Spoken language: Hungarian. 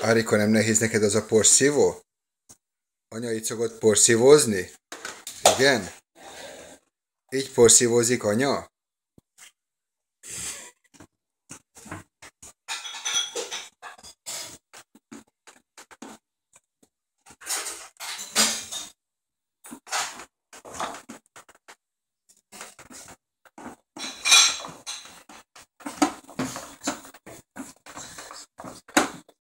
Árika, nem nehéz neked az a porszívó? Anya itt szokott porszívózni? Igen? Így porszívózik anya?